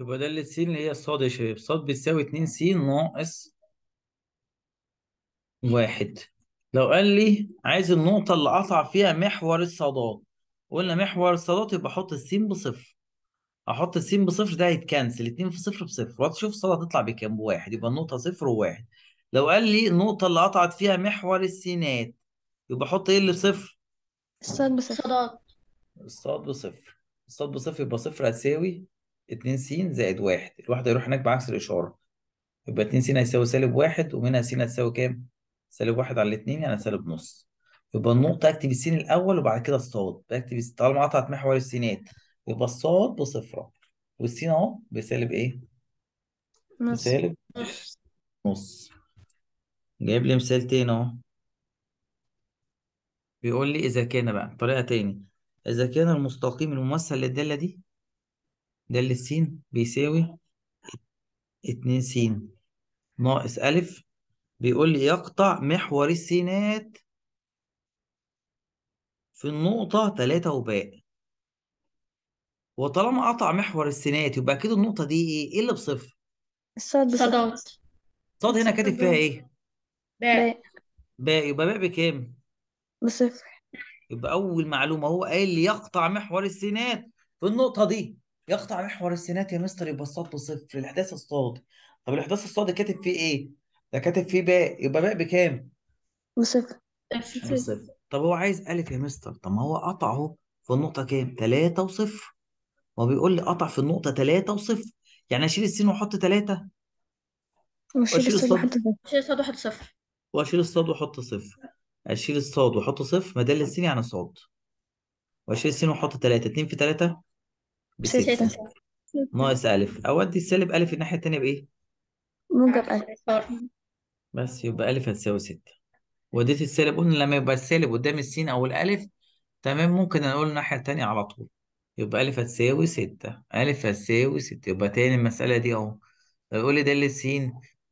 يبقى اللي السين اللي هي الصاد يا شباب. صاد بتساوي 2 س ناقص واحد. لو قال لي عايز النقطة اللي قطع فيها محور الصادات قلنا محور الصادات يبقى أحط السين بصفر. أحط السين بصفر ده هيتكنسل اتنين في صفر بصفر. وتشوف الصاد هتطلع بكام؟ بواحد. يبقى النقطة صفر وواحد. لو قال لي النقطة اللي قطعت فيها محور السينات يبقى أحط إيه اللي بصفر الصاد بصفر. الصاد بصفر. الصاد بصفر يبقى صفر هتساوي اتنين س زائد واحد الواحد هيروح هناك بعكس الإشارة. يبقى اتنين س هيساوي سالب واحد ومنها س هتساوي كام؟ سالب واحد على الاتنين يعني سالب نص. يبقى النقطة اكتب السين الأول وبعد كده الصاد. بكتب الس- طالما قطعت محور السينات يبقى الصاد بصفرة والسين أهو بسالب إيه؟ نص. بسالب نص. جايب لي مثال تاني أهو. بيقول لي إذا كان بقى طريقة تاني. إذا كان المستقيم الممثل للدالة دي دالة س بيساوي اتنين س ناقص ألف بيقول لي يقطع محور السينات في النقطة تلاتة وباء. وطالما قطع محور السينات يبقى كده النقطة دي إيه؟ إيه اللي بصفر؟ الصاد بصفر. صاد. هنا كاتب فيها إيه؟ باء. باء. يبقى باء بكام؟ بصفر. يبقى أول معلومة هو قايل لي يقطع محور السينات في النقطة دي. يقطع محور السينات يا مستر يبقى الصاد بصفر الإحداث الصاد طب الإحداث الصاد كاتب فيه إيه؟ ده كاتب فيه باء. يبقى باء بكام؟ بصفر صفر. بصفر طب هو عايز ألف يا مستر. طب ما هو قطع أهو في النقطة كام؟ تلاتة وصفر. هو بيقول لي قطع في النقطة تلاتة وصفر. يعني أشيل السين وأحط تلاتة؟ وشيل وأشيل الصاد الصاد وحط صفر. شيل صاد واحد صفر. وأشيل الصاد وأحط صفر. أشيل الصاد وأحط صفر. ما دل السين يعني صاد. وأشيل السين وأحط تلاتة. اتنين في تلاتة؟ بستة ستة ناقص ألف أودي السالب ألف الناحية التانية بإيه؟ موجب ألف. بس يبقى ألف هتساوي ستة. وديت السالب قلنا لما يبقى السالب قدام السين أو الألف تمام ممكن نقول الناحية التانية على طول. يبقى ألف هتساوي ستة. ألف هتساوي ستة. يبقى تاني المسألة دي أهو. يقول لي ده س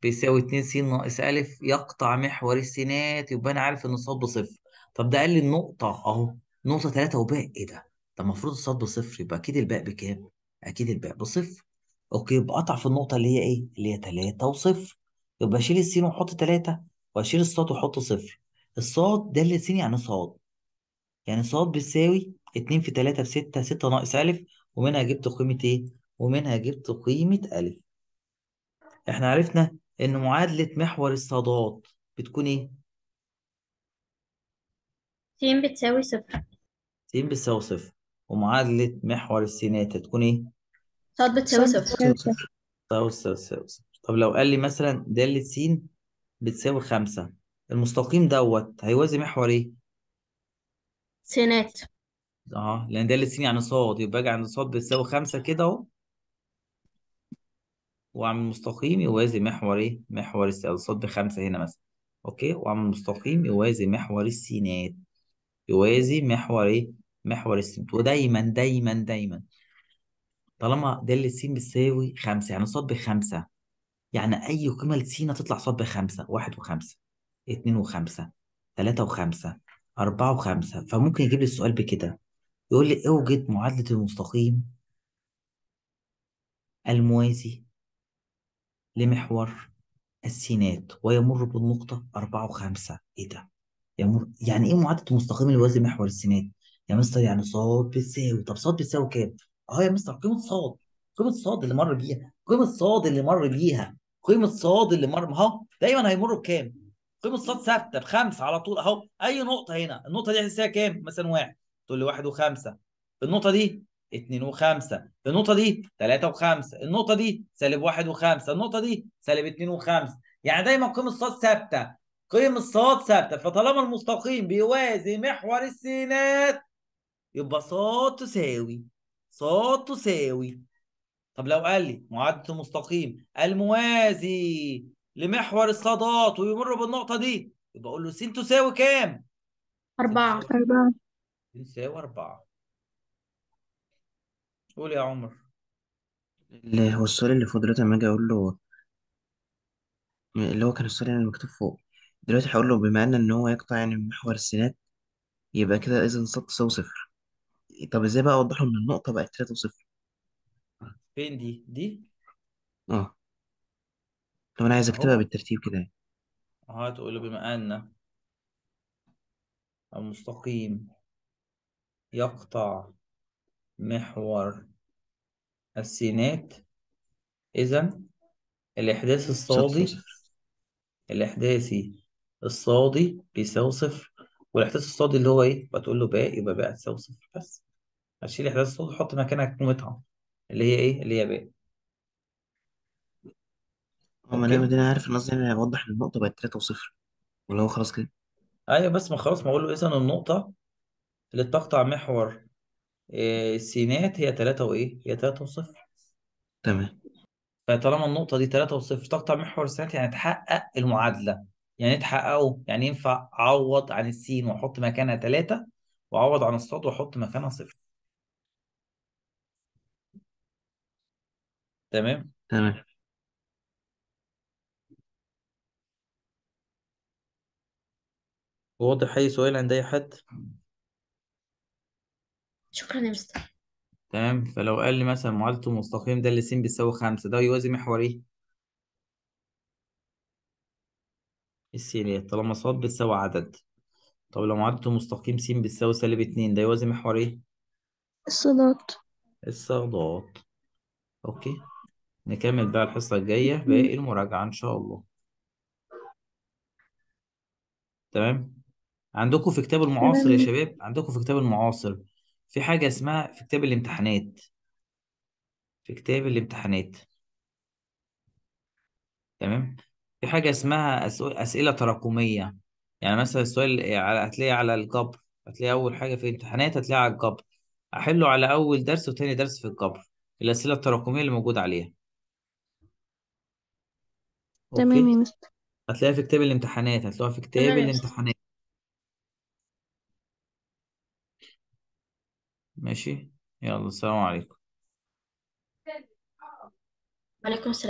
بيساوي 2 س ناقص ألف يقطع محور السينات. يبقى أنا عارف إن الصاد بصفر. طب ده قال لي النقطة أهو. نقطة تلاتة وباء إيه ده؟ ده المفروض الصاد بصفر يبقى أكيد الباء بكام؟ أكيد الباء بصفر أوكي يبقى قطع في النقطة اللي هي إيه؟ اللي هي تلاتة وصفر يبقى أشيل السين وأحط تلاتة وأشيل الصاد وأحط صفر الصاد ده س يعني صاد يعني صاد بتساوي اتنين في تلاتة بستة ستة ناقص ألف ومنها جبت قيمة إيه؟ ومنها جبت قيمة ألف إحنا عرفنا إن معادلة محور الصادات بتكون إيه؟ س بتساوي صفر س بتساوي صفر ومعادلة محور السينات هتكون إيه؟ صاد بتساوي صاد صفر بتساوي صفر تساوي طب لو قال لي مثلا دالة س بتساوي خمسة المستقيم دوت هيوازي محور إيه؟ سينات أه لأن دالة س يعني صاد يبقى أجي عند صاد بتساوي خمسة كده أهو وأعمل مستقيم يوازي محور إيه؟ محور الس- الصاد بخمسة هنا مثلا أوكي وأعمل مستقيم يوازي محور السينات يوازي محور إيه؟ محور السينات ودايما دايما دايما. طالما د س بتساوي خمسة يعني صاد بخمسة يعني أي قيمة لسين تطلع صاد بخمسة واحد وخمسة اتنين وخمسة تلاتة وخمسة أربعة وخمسة. فممكن يجيب لي السؤال بكده. يقول لي أوجد معادلة المستقيم الموازي لمحور السينات ويمر بالنقطة أربعة وخمسة. إيه ده؟ يمر يعني إيه معادلة المستقيم الموازي لمحور السينات؟ يا مستر يعني صاد بتساوي طب صاد بتساوي كام؟ أه يا مستر قيمة صاد قيمة صاد اللي مر بيها قيمة صاد اللي مر بيها قيمة صاد اللي مر ما هو دايما هيمر بكام؟ قيمة صاد ثابتة بخمسة على طول أهو أي نقطة هنا النقطة دي هتساوي كام؟ مثلا واحد تقول لي واحد وخمسة. النقطة دي اتنين وخمسة. النقطة دي تلاتة وخمسة. النقطة دي سالب واحد وخمسة. النقطة دي سالب اتنين وخمسة. يعني دايما قيمة صاد ثابتة. قيمة صاد ثابتة. فطالما المستقيم بيوازي محور السينات يبقى صاد تساوي صاد تساوي طب لو قال لي معادلة المستقيم الموازي لمحور الصادات ويمر بالنقطة دي يبقى أقول له س تساوي كام؟ أربعة أربعة. س تساوي أربعة. قول يا عمر. اللي هو السؤال اللي فوق دلوقتي لما أجي أقول له اللي هو كان السؤال يعني المكتوب فوق. دلوقتي هقول له بما إن ان هو يقطع يعني محور السينات يبقى كده اذا صاد تساوي صفر. طب إزاي بقى اوضح له ان النقطة بقت تلاتة وصفر؟ فين دي؟ دي؟ آه. طب أنا عايز اكتبها أهو. بالترتيب كده. يعني. اهو هتقول بما أن المستقيم يقطع محور السينات اذا الإحداث صاد بيساوي الصادي صفر. الاحداثي الصادي بيساوي صفر والإحداث الصادي اللي هو إيه؟ بتقول له باء يبقى باء تساوي صفر بس. هتشيل الاحداث الصادي وحط مكانها قيمتها اللي هي إيه؟ اللي هي باء آه ما دام أوكي أنا عارف قصدي أنا اوضح إن النقطة بقت تلاتة وصفر. ولا هو خلاص كده. أيوه بس ما خلاص ما أقول له اذا النقطة اللي بتقطع محور إيه، السينات هي 3 وإيه؟ هي 3 وصفر. تمام. فطالما النقطة دي 3 وصفر تقطع محور السينات يعني تحقق المعادلة. يعني إيه تحققه؟ يعني ينفع أعوض عن السين وأحط مكانها 3 وأعوض عن الصاد وأحط مكانها صفر. تمام؟ تمام. واضح أي سؤال عند أي حد؟ شكرا يا مستر. تمام. فلو قال لي مثلا معادلة المستقيم ده اللي س بيساوي 5 ده يوازي محور إيه؟ السينات طالما صاد بتساوي عدد. طب لو معادلة المستقيم س بتساوي سالب 2 ده يوازي محور إيه؟ الصادات. الصادات. أوكي. نكمل بقى الحصة الجاية باقي المراجعة إن شاء الله. تمام؟ عندكم في كتاب المعاصر يا شباب؟ عندكم في كتاب المعاصر. في حاجة اسمها في كتاب الامتحانات. في كتاب الامتحانات. تمام؟ في حاجة اسمها أسئلة, تراكمية. يعني مثلا السؤال على- هتلاقيه على الجبر هتلاقيه أول حاجة في الامتحانات هتلاقيه على الجبر أحله على أول درس وتاني درس في الجبر الأسئلة التراكمية اللي موجودة عليها. تمام يا مستر. هتلاقيها في كتاب الامتحانات هتلاقيها في كتاب تمام يا مستر. الامتحانات. ماشي؟ يلا السلام عليكم. وعليكم السلام.